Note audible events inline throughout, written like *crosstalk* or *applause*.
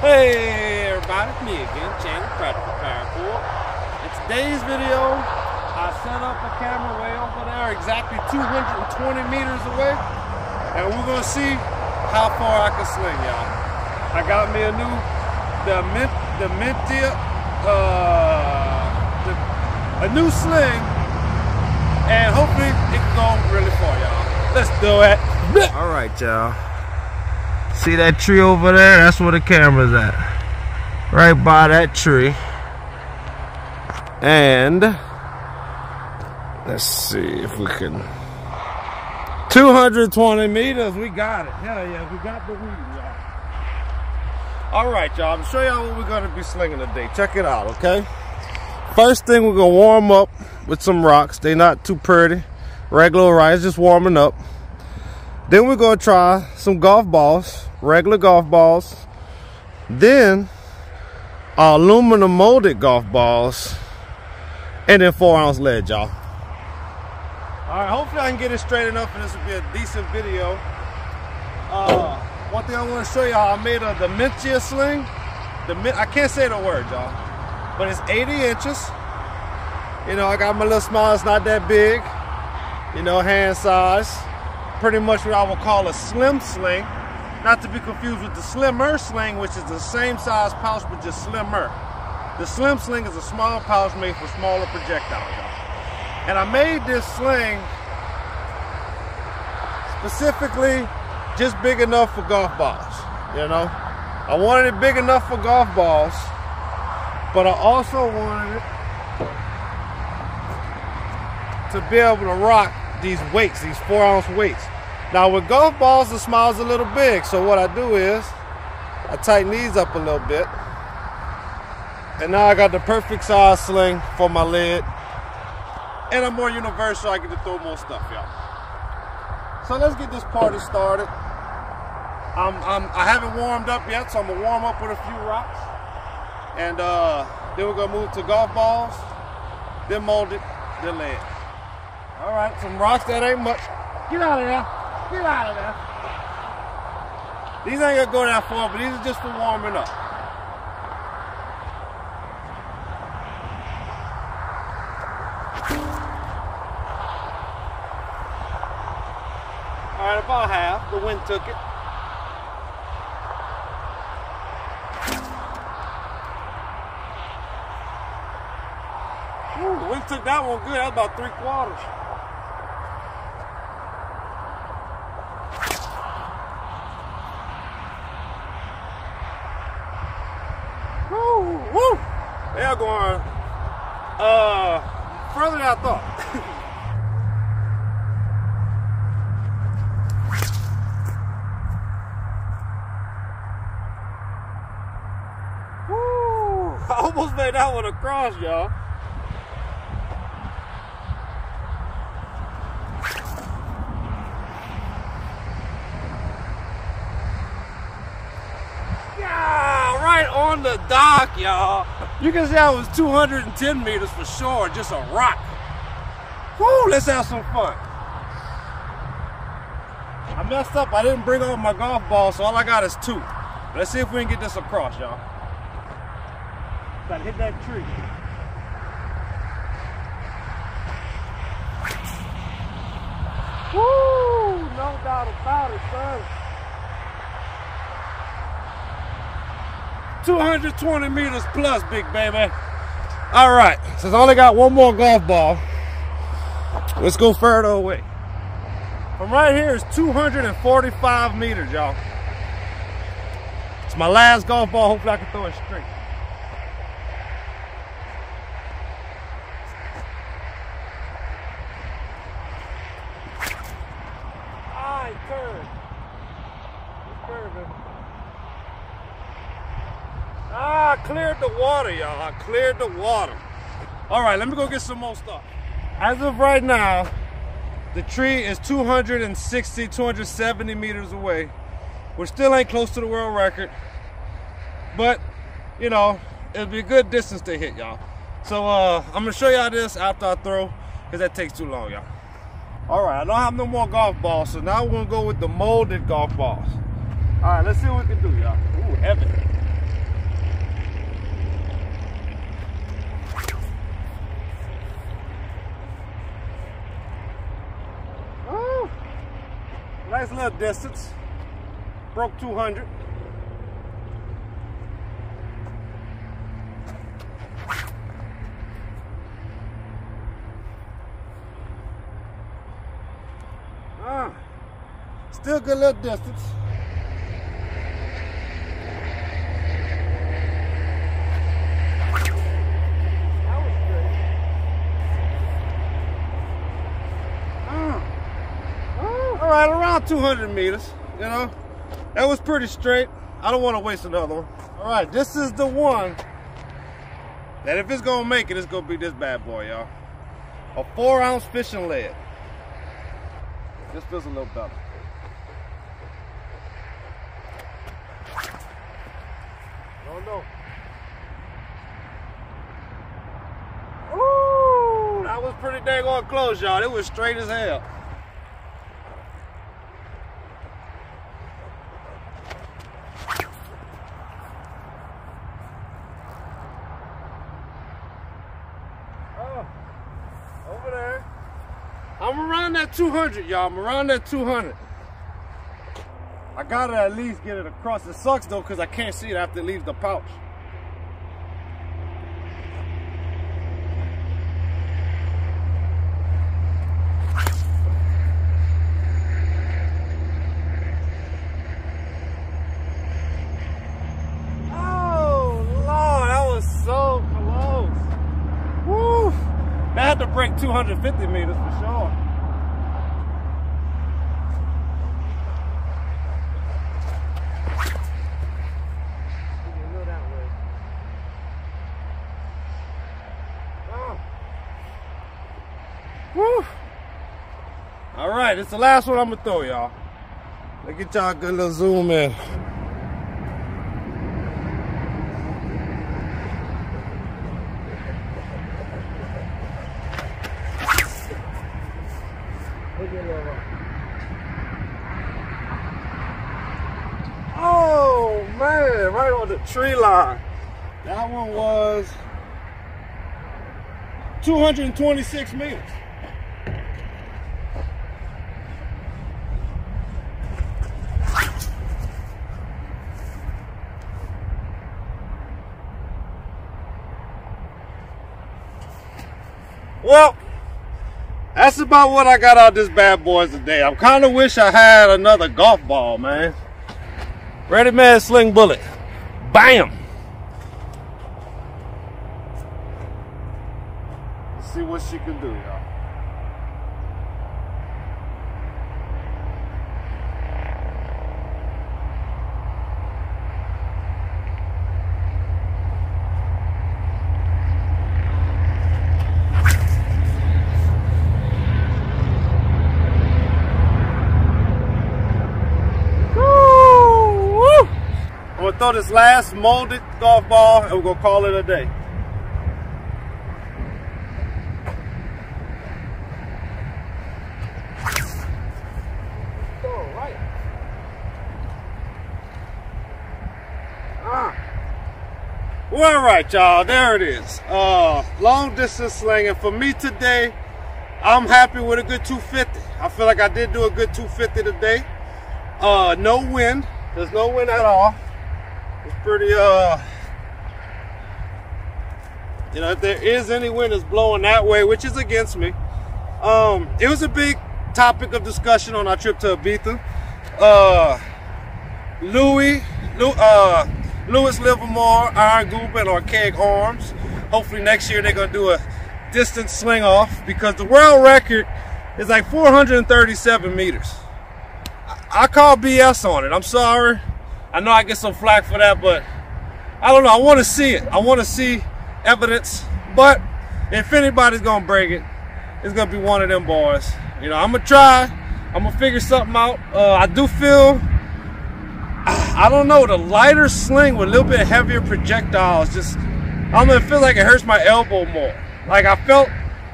Hey everybody, it's me again, Channing Practical Power Paracord. In today's video, I set up a camera way over there, exactly 220 meters away, and we're gonna see how far I can sling, y'all. I got me a new, the Mintia, uh, the, a new sling, and hopefully it can go really far, y'all. Let's do it. All right, y'all. See that tree over there? That's where the camera's at. Right by that tree. And let's see if we can. 220 meters, we got it. Hell yeah, we got the weed, y'all. All right, y'all. I'm show y'all what we're gonna be slinging today. Check it out, okay? First thing, we're gonna warm up with some rocks. They're not too pretty. Regular rice, just warming up. Then we're gonna try some golf balls regular golf balls. Then aluminum molded golf balls. And then four ounce lead, y'all. All right, hopefully I can get it straight enough and this will be a decent video. Uh, one thing I want to show y'all, I made a Dementia sling. The I can't say the word, y'all, but it's 80 inches. You know, I got my little small, it's not that big. You know, hand size. Pretty much what I would call a slim sling. Not to be confused with the slimmer sling, which is the same size pouch but just slimmer. The slim sling is a small pouch made for smaller projectiles. And I made this sling specifically just big enough for golf balls, you know? I wanted it big enough for golf balls, but I also wanted it to be able to rock these weights, these four ounce weights. Now with golf balls, the smile's a little big. So what I do is, I tighten these up a little bit. And now I got the perfect size sling for my lid. And I'm more universal, I get to throw more stuff, y'all. So let's get this party started. I'm, I'm, I haven't warmed up yet, so I'm gonna warm up with a few rocks. And uh, then we're gonna move to golf balls, then mold it, then lead. All right, some rocks that ain't much. Get out of there. Get out of there. These ain't gonna go that far, but these are just for warming up. All right, about half. The wind took it. Ooh, the wind took that one good. That's about three quarters. They are going uh, further than I thought. *laughs* Woo! I almost made that one across, y'all. Yeah, right on the dock, y'all. You can see I was 210 meters for sure, just a rock. Woo, let's have some fun. I messed up, I didn't bring over my golf ball, so all I got is two. Let's see if we can get this across, y'all. Gotta hit that tree. Woo, no doubt about it, son. 220 meters plus, big baby. All right, since I only got one more golf ball, let's go further away. From right here is 245 meters, y'all. It's my last golf ball. Hopefully I can throw it straight. I turn. It's curving. Ah, I cleared the water, y'all. I cleared the water. All right, let me go get some more stuff. As of right now, the tree is 260, 270 meters away. We still ain't close to the world record, but you know, it'll be a good distance to hit, y'all. So uh, I'm gonna show y'all this after I throw, because that takes too long, y'all. All right, I don't have no more golf balls, so now we're gonna go with the molded golf balls. All right, let's see what we can do, y'all. Ooh, heavy. Nice little distance. Broke 200. Ah, still good little distance. Right around 200 meters, you know. That was pretty straight. I don't want to waste another one. All right, this is the one that if it's gonna make it, it's gonna be this bad boy, y'all. A four ounce fishing lead. This feels a little better. No, no. Ooh, that was pretty dang on close, y'all. It was straight as hell. I'm around that 200, y'all. I'm around that 200. I gotta at least get it across. It sucks though, because I can't see it after it leaves the pouch. Oh, Lord, that was so close. Woo! That had to break 250 meters for sure. Woo. All right, it's the last one I'm gonna throw y'all. Look at y'all good little zoom in. Right on the tree line. That one was 226 meters. Well, that's about what I got out this bad boys today. I kind of wish I had another golf ball, man. Readyman, sling bullet. Bam! See what she can do, y'all. I'm gonna throw this last molded golf ball and we're gonna call it a day. Ah. Well, all right, y'all, there it is. Uh, long distance slinging. For me today, I'm happy with a good 250. I feel like I did do a good 250 today. Uh, no wind. There's no wind at all. It's pretty, uh, you know, if there is any wind that's blowing that way, which is against me. Um, it was a big topic of discussion on our trip to Ibiza. Uh, Louis, Lou, uh, Louis Livermore, Iron Goop, and Archaic Arms. Hopefully next year they're gonna do a distance sling off because the world record is like 437 meters. I, I call BS on it. I'm sorry. I know I get some flack for that, but I don't know. I want to see it. I want to see evidence. But if anybody's gonna break it, it's gonna be one of them boys. You know, I'm gonna try. I'm gonna figure something out. Uh, I do feel, I don't know, the lighter sling with a little bit heavier projectiles. Just, I don't know. It feels like it hurts my elbow more. Like I felt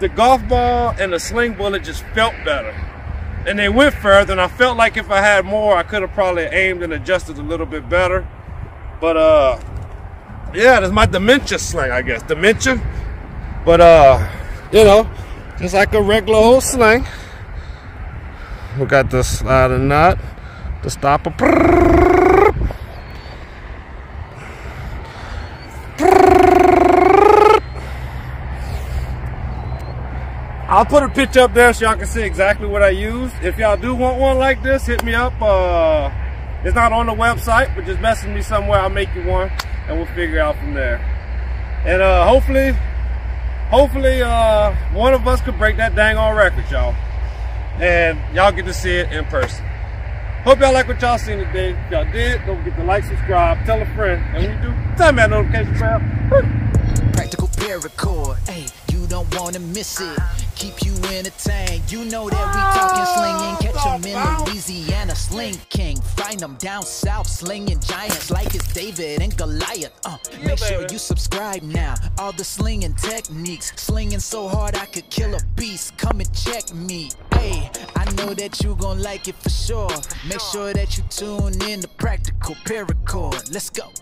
the golf ball and the sling bullet just felt better and they went further and I felt like if I had more I could have probably aimed and adjusted a little bit better. But uh yeah that's my dementia sling I guess. Dementia? But uh you know just like a regular old sling We got the slider nut, the stopper. I'll put a picture up there so y'all can see exactly what I use. If y'all do want one like this, hit me up. Uh, it's not on the website, but just message me somewhere. I'll make you one, and we'll figure out from there. And uh, hopefully, hopefully, uh, one of us could break that dang on record, y'all. And y'all get to see it in person. Hope y'all like what y'all seen today. If y'all did, don't forget to like, subscribe, tell a friend. And when you do, me that notification bell. Practical pair paracord, hey, you don't wanna miss it keep you entertained. You know that we talking slinging, catch them in Louisiana, sling king. Find them down south, slinging giants like it's David and Goliath. Uh, make sure you subscribe now. All the slinging techniques, slinging so hard I could kill a beast. Come and check me. Hey, I know that you gon' like it for sure. Make sure that you tune in to Practical Paracord. Let's go.